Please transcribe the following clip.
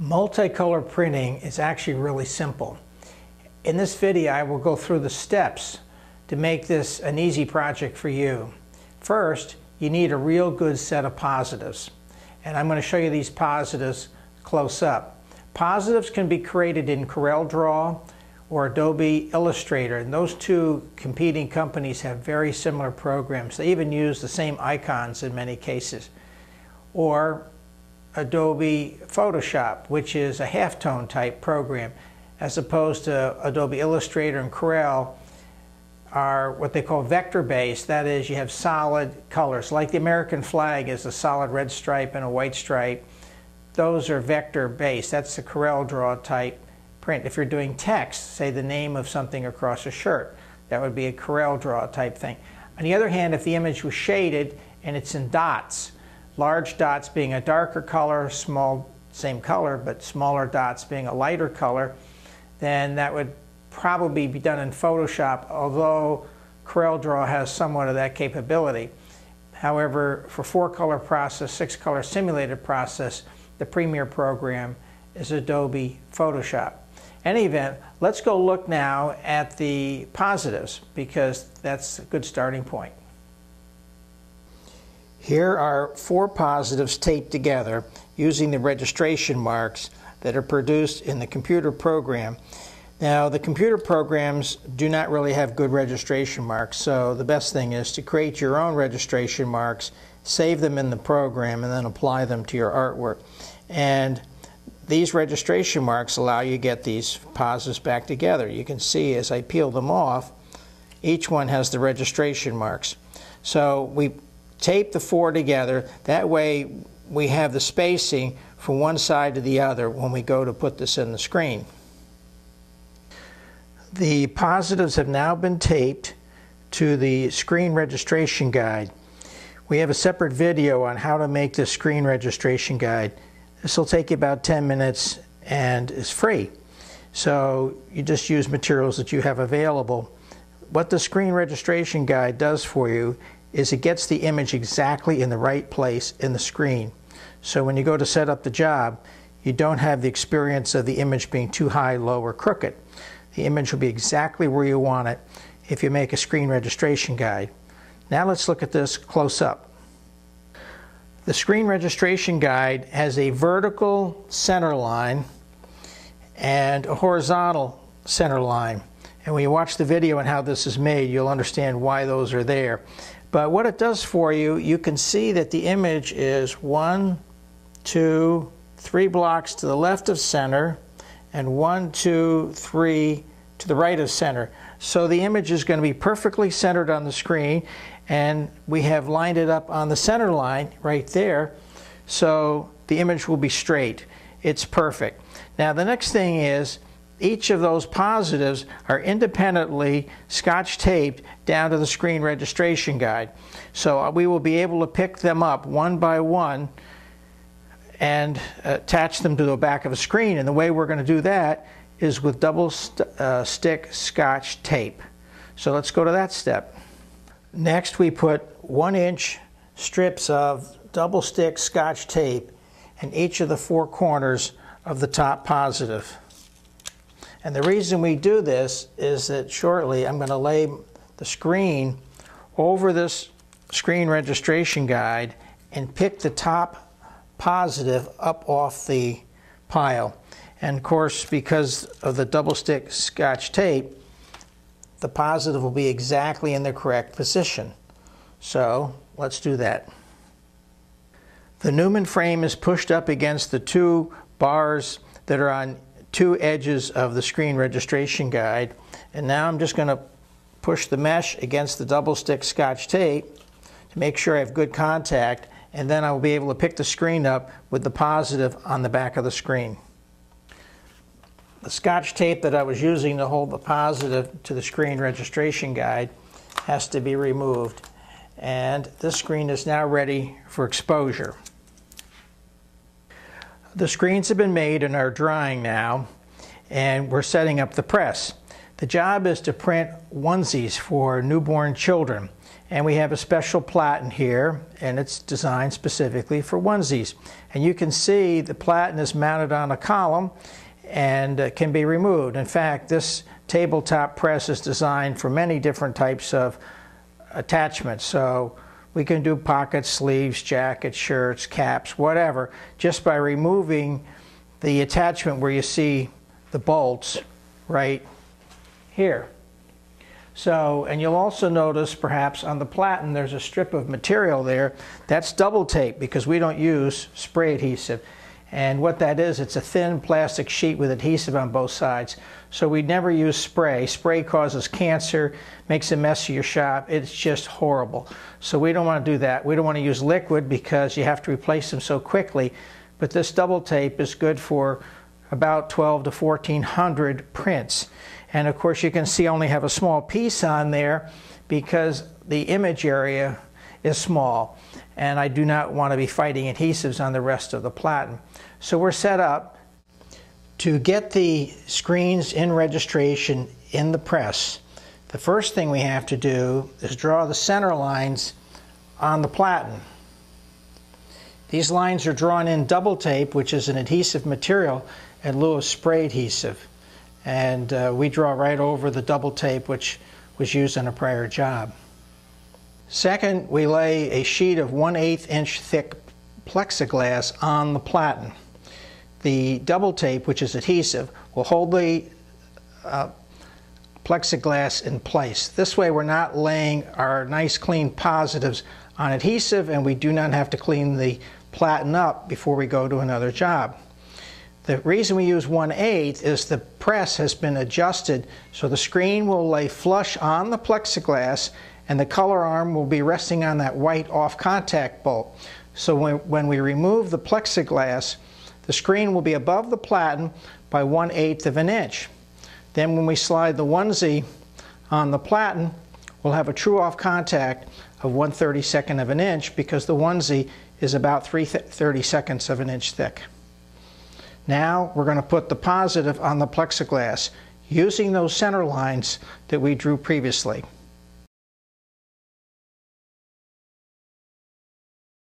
Multicolor printing is actually really simple. In this video, I will go through the steps to make this an easy project for you. First, you need a real good set of positives. And I'm going to show you these positives close up. Positives can be created in CorelDRAW or Adobe Illustrator. And those two competing companies have very similar programs. They even use the same icons in many cases. Or Adobe Photoshop, which is a halftone type program, as opposed to Adobe Illustrator and Corel are what they call vector based. That is, you have solid colors. Like the American flag is a solid red stripe and a white stripe. Those are vector based. That's the Corel Draw type print. If you're doing text, say the name of something across a shirt, that would be a Corel Draw type thing. On the other hand, if the image was shaded and it's in dots, large dots being a darker color, small, same color, but smaller dots being a lighter color, then that would probably be done in Photoshop, although CorelDRAW has somewhat of that capability. However, for four color process, six color simulated process, the premier program is Adobe Photoshop. Any event, let's go look now at the positives because that's a good starting point. Here are four positives taped together using the registration marks that are produced in the computer program. Now, the computer programs do not really have good registration marks, so the best thing is to create your own registration marks, save them in the program, and then apply them to your artwork. And these registration marks allow you to get these positives back together. You can see as I peel them off, each one has the registration marks. So we tape the four together. That way we have the spacing from one side to the other when we go to put this in the screen. The positives have now been taped to the screen registration guide. We have a separate video on how to make the screen registration guide. This will take you about 10 minutes and is free. So you just use materials that you have available. What the screen registration guide does for you is it gets the image exactly in the right place in the screen. So when you go to set up the job, you don't have the experience of the image being too high, low, or crooked. The image will be exactly where you want it if you make a screen registration guide. Now let's look at this close up. The screen registration guide has a vertical center line and a horizontal center line. And when you watch the video on how this is made, you'll understand why those are there. But what it does for you, you can see that the image is one, two, three blocks to the left of center, and one, two, three to the right of center. So the image is going to be perfectly centered on the screen, and we have lined it up on the center line right there, so the image will be straight. It's perfect. Now the next thing is each of those positives are independently scotch taped down to the screen registration guide. So uh, we will be able to pick them up one by one and attach them to the back of a screen. And the way we're going to do that is with double st uh, stick scotch tape. So let's go to that step. Next we put one inch strips of double stick scotch tape in each of the four corners of the top positive. And the reason we do this is that shortly I'm going to lay the screen over this screen registration guide and pick the top positive up off the pile. And of course, because of the double stick scotch tape, the positive will be exactly in the correct position. So let's do that. The Newman frame is pushed up against the two bars that are on two edges of the screen registration guide. And now I'm just going to push the mesh against the double stick scotch tape to make sure I have good contact and then I will be able to pick the screen up with the positive on the back of the screen. The scotch tape that I was using to hold the positive to the screen registration guide has to be removed and this screen is now ready for exposure. The screens have been made and are drying now, and we're setting up the press. The job is to print onesies for newborn children, And we have a special platen here, and it's designed specifically for onesies. And you can see the platen is mounted on a column and uh, can be removed. In fact, this tabletop press is designed for many different types of attachments. So we can do pockets, sleeves, jackets, shirts, caps, whatever, just by removing the attachment where you see the bolts right here. So, and you'll also notice perhaps on the platen there's a strip of material there. That's double tape because we don't use spray adhesive. And what that is, it's a thin plastic sheet with adhesive on both sides. So we never use spray. Spray causes cancer, makes a mess of your shop. It's just horrible. So we don't want to do that. We don't want to use liquid because you have to replace them so quickly. But this double tape is good for about 12 to 1400 prints. And of course, you can see I only have a small piece on there because the image area is small. And I do not want to be fighting adhesives on the rest of the platen. So we're set up to get the screens in registration in the press. The first thing we have to do is draw the center lines on the platen. These lines are drawn in double tape, which is an adhesive material, in lieu of spray adhesive and uh, we draw right over the double tape which was used in a prior job. Second, we lay a sheet of 1 8 inch thick plexiglass on the platen. The double tape, which is adhesive, will hold the uh, plexiglass in place. This way we're not laying our nice clean positives on adhesive and we do not have to clean the platen up before we go to another job. The reason we use 1 8 is the press has been adjusted so the screen will lay flush on the plexiglass and the color arm will be resting on that white off contact bolt. So when, when we remove the plexiglass, the screen will be above the platen by 1 8 of an inch. Then when we slide the onesie on the platen, we'll have a true off contact of 1 32nd of an inch because the onesie is about 3 30 seconds of an inch thick. Now we're going to put the positive on the plexiglass using those center lines that we drew previously.